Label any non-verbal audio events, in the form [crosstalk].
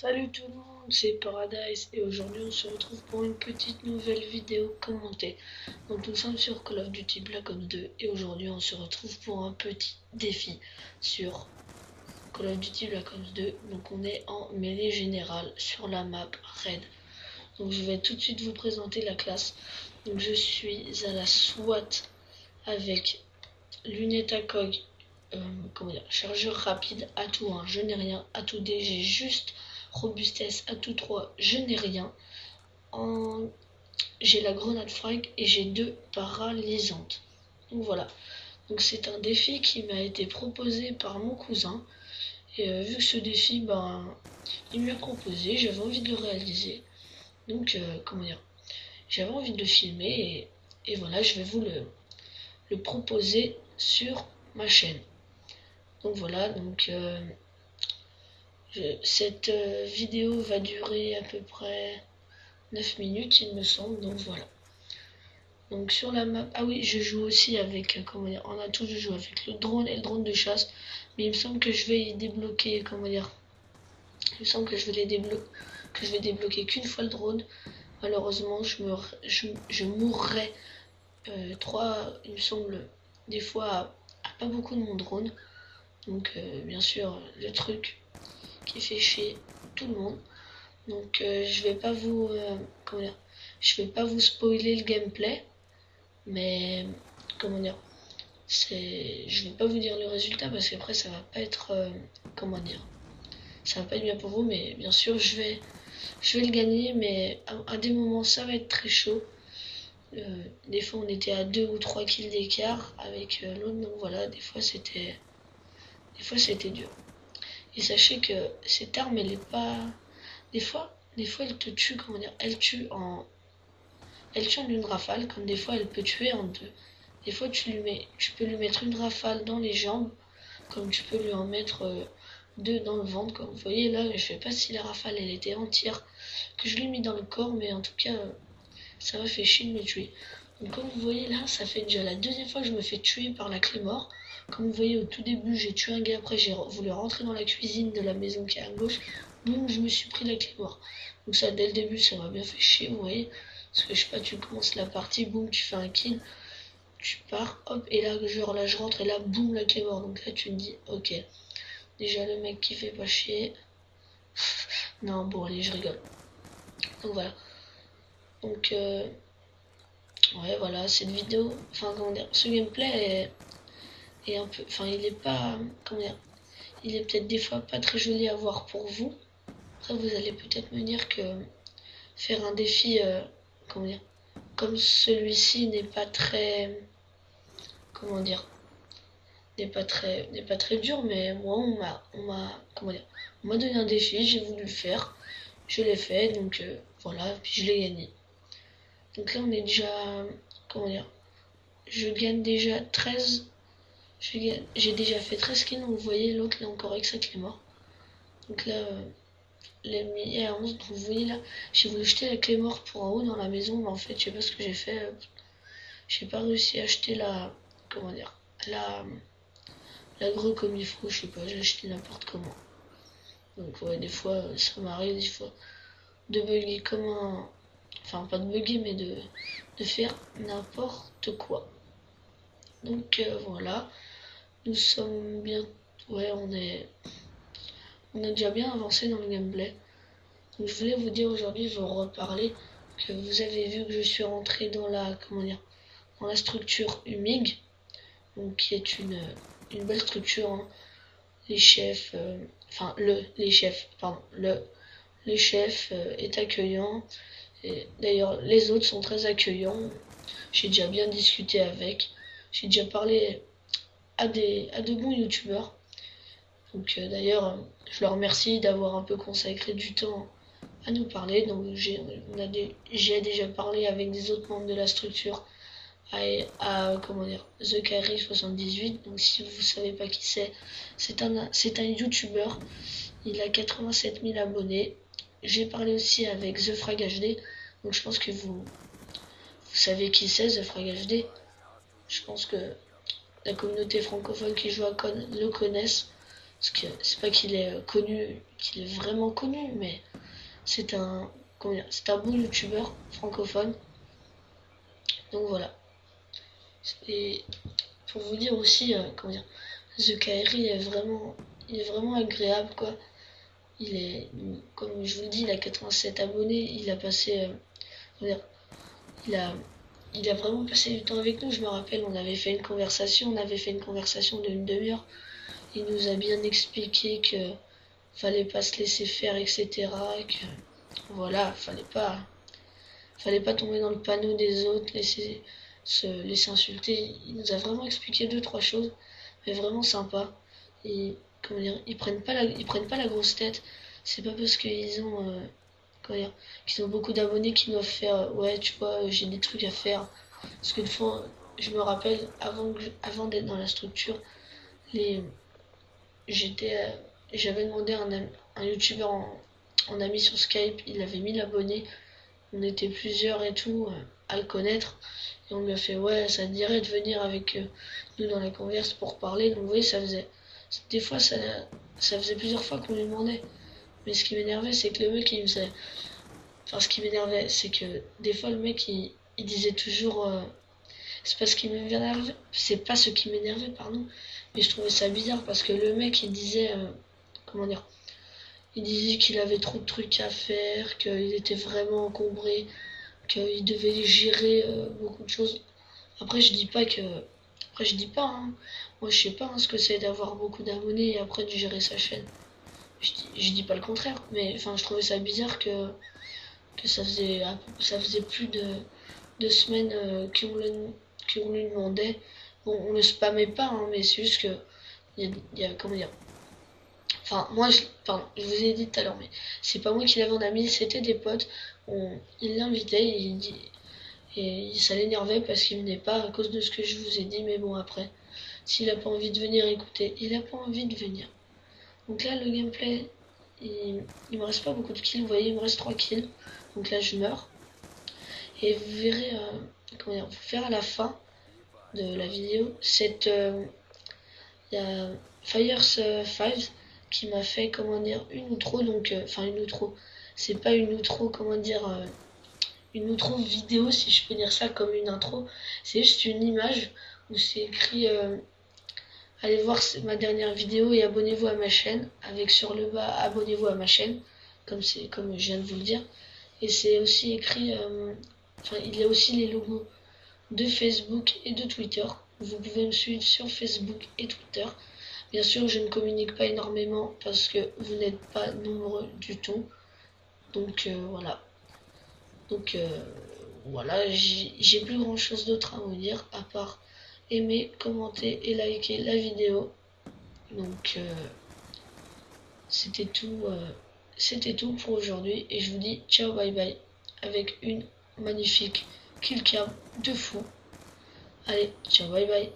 Salut tout le monde, c'est Paradise et aujourd'hui on se retrouve pour une petite nouvelle vidéo commentée. Donc nous sommes sur Call of Duty Black Ops 2 et aujourd'hui on se retrouve pour un petit défi sur Call of Duty Black Ops 2. Donc on est en mêlée générale sur la map Red. Donc je vais tout de suite vous présenter la classe. Donc je suis à la SWAT avec lunettes à cog, euh, chargeur rapide, atout 1, je n'ai rien, atout D, j'ai juste robustesse, atout 3, je n'ai rien. En... J'ai la grenade frag et j'ai deux paralysantes. Donc voilà. Donc c'est un défi qui m'a été proposé par mon cousin. Et euh, vu que ce défi, ben, il me l'a proposé, j'avais envie de le réaliser. Donc, euh, comment dire, j'avais envie de le filmer et, voilà, je vais vous le, le proposer sur ma chaîne. Donc voilà, donc euh, cette euh, vidéo va durer à peu près 9 minutes, il me semble. Donc voilà. Donc sur la map, ah oui, je joue aussi avec, euh, comment dire, en atout, je joue avec le drone et le drone de chasse. Mais il me semble que je vais y débloquer, comment dire, il me semble que je vais les débloquer, que je vais débloquer qu'une fois le drone. Malheureusement, je, me, je, je mourrai euh, trois, il me semble, des fois à, pas beaucoup de mon drone. Donc euh, bien sûr, le truc qui fait chier tout le monde. Donc euh, je vais pas vous euh, comment dire, je vais pas vous spoiler le gameplay, mais comment dire, c'est, je vais pas vous dire le résultat parce qu'après ça va pas être euh, comment dire, ça va pas être bien pour vous, mais bien sûr je vais, je vais le gagner, mais à, à des moments ça va être très chaud. Des fois on était à 2 ou 3 kills d'écart avec l'autre, donc voilà, des fois c'était des fois c'était dur. Et sachez que cette arme elle est pas. Des fois, des fois elle te tue, comment dire, elle tue en. Elle tue en une rafale, comme des fois elle peut tuer en deux. Des fois tu lui mets. Tu peux lui mettre une rafale dans les jambes, comme tu peux lui en mettre euh, deux dans le ventre. Comme vous voyez là, je sais pas si la rafale elle était entière, que je l'ai mis dans le corps, mais en tout cas ça m'a fait chier de me tuer. Donc comme vous voyez là, ça fait déjà la deuxième fois que je me fais tuer par la clé mort. Comme vous voyez au tout début, j'ai tué un gars, après j'ai voulu rentrer dans la cuisine de la maison qui est à gauche. Boum, je me suis pris la clé mort. Donc ça, dès le début, ça m'a bien fait chier, vous voyez. Parce que je sais pas, tu commences la partie, boum, tu fais un kill, tu pars, hop, et là, genre là, je rentre, et là, boum, la clé mort. Donc là, tu me dis, ok. Déjà, le mec qui fait pas chier. [laughs] non, bon, allez, je rigole. Donc voilà. Donc, euh, ouais, voilà, cette vidéo, enfin, comment dire, ce gameplay est, un peu, enfin, il est pas, comment dire, il est peut-être des fois pas très joli à voir pour vous. Après, vous allez peut-être me dire que faire un défi, euh, comment dire, comme celui-ci n'est pas très, comment dire, n'est pas très, n'est pas très dur, mais moi, on m'a, on m'a, comment dire, on m'a donné un défi, j'ai voulu le faire, je l'ai fait, donc euh, voilà, puis je l'ai gagné. Donc là, on est déjà. Comment dire Je gagne déjà 13. J'ai déjà fait 13 skins. Vous voyez, l'autre, là encore avec sa clé mort. Donc là, euh, l'ennemi est à 11. Donc vous voyez là, j'ai voulu jeter la clé morte pour en haut dans la maison. Mais en fait, je sais pas ce que j'ai fait. Euh, j'ai pas réussi à acheter la. Comment dire La. La grue comme il faut. Je sais pas, j'ai acheté n'importe comment. Donc ouais, des fois, ça m'arrive des fois de bugger comme un enfin pas de bugger mais de, de faire n'importe quoi. Donc euh, voilà, nous sommes bien, ouais on est, on a déjà bien avancé dans le gameplay. Je voulais vous dire aujourd'hui, vous reparler que vous avez vu que je suis rentré dans la, comment dire, dans la structure humide, donc qui est une, belle structure. Hein. Les chefs, euh, enfin le, les chefs, pardon, le, les chefs euh, est accueillant D'ailleurs, les autres sont très accueillants. J'ai déjà bien discuté avec. J'ai déjà parlé à, des, à de bons youtubeurs. Donc euh, d'ailleurs, je leur remercie d'avoir un peu consacré du temps à nous parler. Donc j'ai déjà parlé avec des autres membres de la structure à, comment dire The Carry 78. Donc si vous savez pas qui c'est, c'est un c'est un youtubeur. Il a 87 000 abonnés. J'ai parlé aussi avec The Frag HD. Donc je pense que vous, vous savez qui c'est The Frag HD. Je pense que la communauté francophone qui joue à Con le connaissent. Parce que c'est pas qu'il est connu, qu'il est vraiment connu, mais c'est un, c'est un bon youtubeur francophone. Donc voilà. Et pour vous dire aussi, euh, comment dire, The Kairi est vraiment, il est vraiment agréable quoi. Il est, comme je vous le dis, il a 87 abonnés. Il a passé, euh, il a, il a vraiment passé du temps avec nous. Je me rappelle, on avait fait une conversation, on avait fait une conversation d'une demi-heure. Il nous a bien expliqué que fallait pas se laisser faire, etc. Voilà, fallait pas, fallait pas tomber dans le panneau des autres, laisser se laisser insulter. Il nous a vraiment expliqué deux trois choses, mais vraiment sympa. Ils prennent pas la, prennent pas la grosse tête. C'est pas parce qu'ils ont euh, qu'ils ont beaucoup d'abonnés qu'ils doivent faire. Euh, ouais, tu vois, j'ai des trucs à faire. Parce que fois, je me rappelle avant avant d'être dans la structure, les j'étais euh, j'avais demandé à un, un youtubeur en, ami sur Skype, il avait 1000 abonnés. On était plusieurs et tout à le connaître. Et on lui a fait, ouais, ça dirait de venir avec euh, nous dans la converse pour parler. Donc, vous voyez, ça faisait. Des fois, ça, ça faisait plusieurs fois qu'on lui demandait. Mais ce qui m'énervait, c'est que le mec, il faisait. Enfin, ce qui m'énervait, c'est que des fois, le mec, il, disait toujours. Euh, c'est pas ce qui m'énervait. C'est pas ce qui m'énervait, pardon. Mais je trouvais ça bizarre parce que le mec, il disait. Euh, comment dire Il disait qu'il avait trop de trucs à faire, qu'il était vraiment encombré qu'il devait gérer euh, beaucoup de choses. Après, je dis pas que. Après, je dis pas, hein. Moi, je sais pas hein, ce que c'est d'avoir beaucoup d'abonnés et après de gérer sa chaîne. Je dis, pas le contraire, mais enfin, je trouvais ça bizarre que, ça, faisait, ça faisait plus de deux semaines euh, qu'on lui demandait. Bon, on le spammait pas, hein, mais c'est juste que. Il y, a, comment dire Enfin, moi, je, pardon, je vous ai dit tout à l'heure, mais c'est pas moi qui l'avais en ami, c'était des potes il l'invitait et, il dit, et ça l'énervait parce qu'il venait pas à cause de ce que je vous ai dit. Mais bon, après, s'il a pas envie de venir écouter, il a pas envie de venir. Donc là, le gameplay, il, il me reste pas beaucoup de kills. Vous voyez, il me reste 3 kills. Donc là, je meurs. Et vous verrez, euh, comment dire, vous à la fin de la vidéo, cette, euh, il y a Fires 5 qui m'a fait, comment dire, une outro, donc, euh, enfin une outro, c'est pas une outro, comment dire, euh, une outro vidéo, si je peux dire ça comme une intro. C'est juste une image où c'est écrit euh, allez voir ma dernière vidéo et abonnez-vous à ma chaîne avec sur le bas abonnez-vous à ma chaîne comme c'est comme je viens de vous le dire. Et c'est aussi écrit euh, enfin il y a aussi les logos de Facebook et de Twitter. Vous pouvez me suivre sur Facebook et Twitter. Bien sûr je ne communique pas énormément parce que vous n'êtes pas nombreux du tout. Donc euh, voilà. Donc euh, voilà, j'ai plus grand chose d'autre à vous dire à part aimer, commenter et liker la vidéo. Donc euh, c'était tout, c'était tout pour aujourd'hui et je vous dis ciao bye bye avec une magnifique killcam de fou. Allez, ciao bye bye.